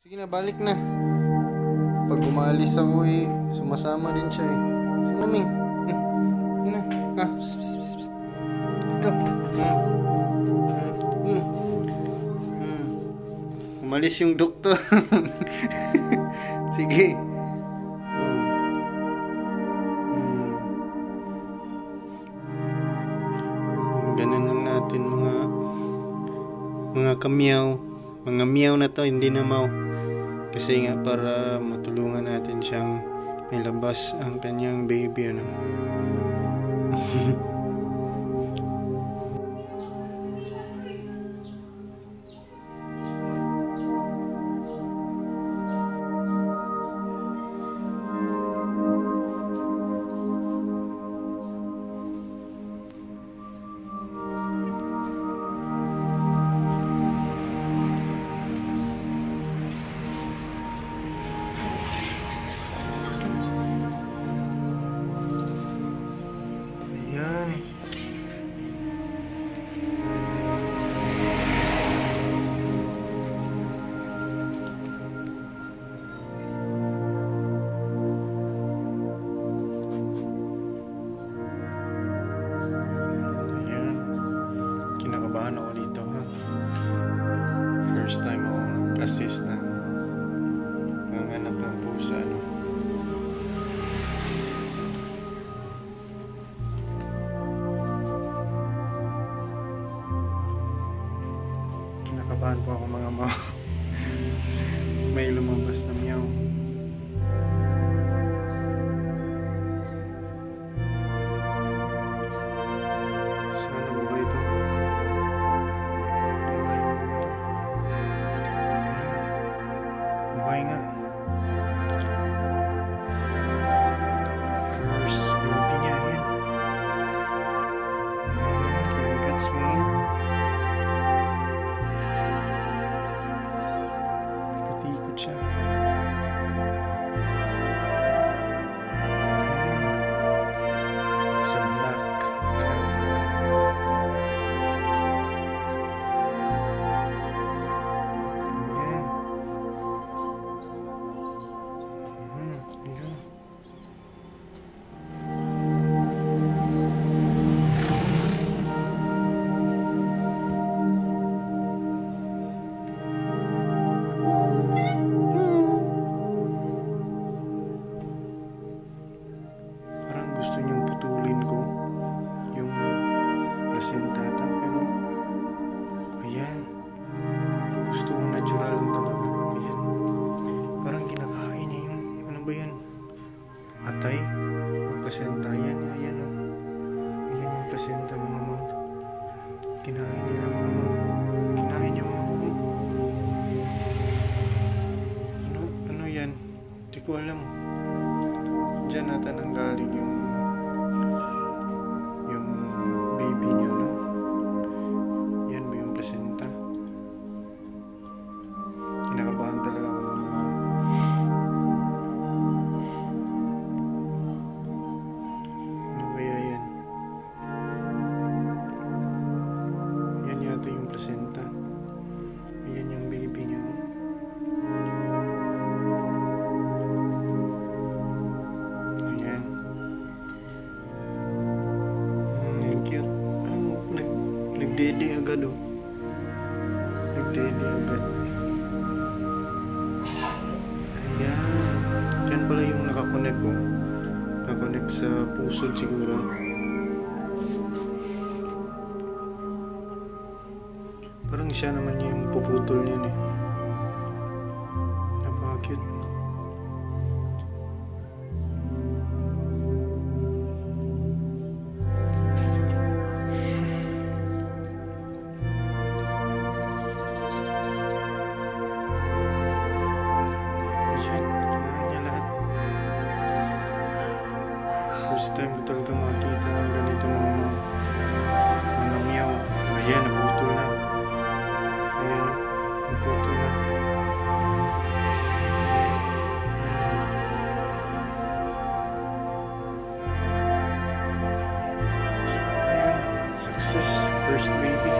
Sige na, balik na. Pag umalis ako eh, sumasama din siya eh. Sige na, Ming. Hmm. Sige na. Pss. Ito. Hmm. Hmm. Hmm. Umalis yung doktor. Sige. Hmm. Hmm. Ganun lang natin mga mga kamyaw. Mga miyaw na to, hindi na mau. Kasi nga para matulungan natin siyang ilabas ang kanyang baby ano. ako nag-assist ng ng pusa no. Kinakabahan po ako mga ma. May lumabas na future. It's gusto niyang putulin ko yung placenta ata pero ayan gusto ko natural lang talaga. Ayan. Parang kinakain niya yung ano ba yan? Atay? O placenta ayan ayan o ayan yung placenta mga mom kinain nila mga mom kinain niya mga ano, ano yan? Di ko alam. Diyan nata nanggaling yung nagdede agad oh. Nagdede agad. Ayan. Yan pala yung nakakonect ko. Nakakonect sa pusod siguro. Parang siya naman yung puputol niyan eh. first time ko talaga makita ng ganito mga manangyaw. Ayan, naputol na. Ayan, naputol na. Ayan, success, first baby.